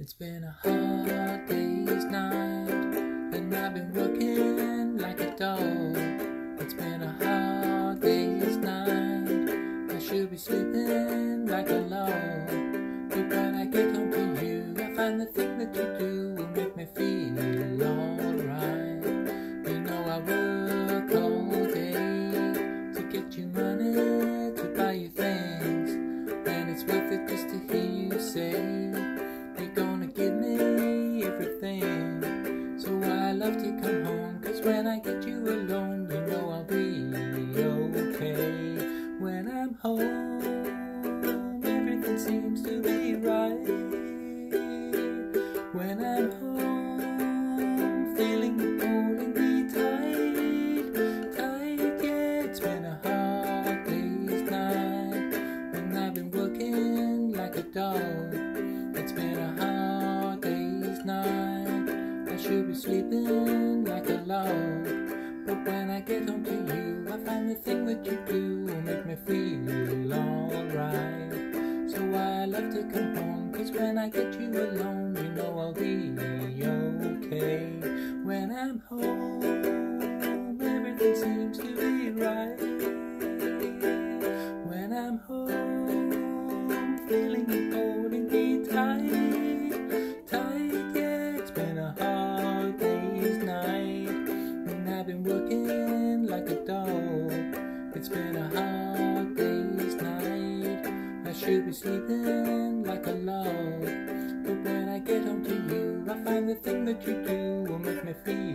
It's been a hard day's night, and I've been working like a dog. It's been a hard day's night, I should be sleeping like a log. But when I get home to you, I find the thing that you do will make me feel alright. Love to come home, cause when I get you alone, you know I'll be okay. When I'm home, everything seems to be right. When I'm home, feeling you holding me tight, tight, yeah, it's been a hard day's night. When I've been working like a dog. Sleeping like a log. But when I get home to you, I find the thing that you do will make me feel alright. So I love to come home, cause when I get you alone, you know I'll be okay. When I'm home, everything seems to be right. When I'm home, feeling to be sleeping like a log. But when I get home to you, I find the thing that you do will make me feel.